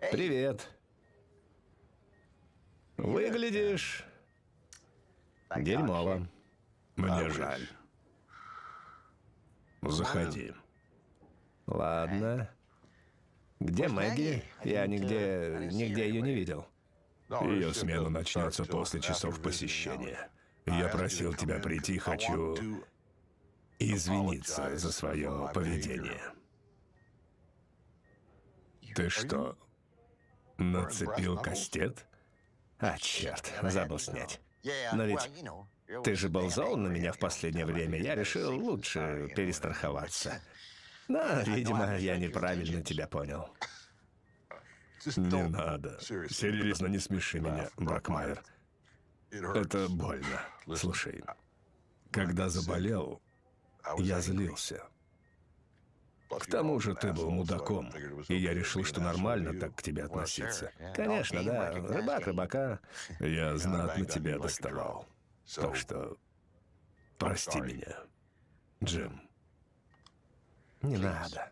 Привет. Выглядишь дерьмово. Мне жаль. Заходи. Ладно. Где Мэгги? Я нигде, нигде ее не видел. Ее смена начнется после часов посещения. Я просил тебя прийти, хочу извиниться за свое поведение. Ты что, нацепил кастет? А, черт, забыл снять. Но ведь ты же был зол на меня в последнее время. Я решил лучше перестраховаться. Но, видимо, я неправильно тебя понял. Не надо. Серьезно, не смеши меня, Бракмайер. Это больно. Слушай, когда заболел, я злился. К тому же ты был мудаком, и я решил, что нормально так к тебе относиться. Конечно, да. Рыбак рыбака. Я знатно тебя доставал. Так что прости меня, Джим. Не надо.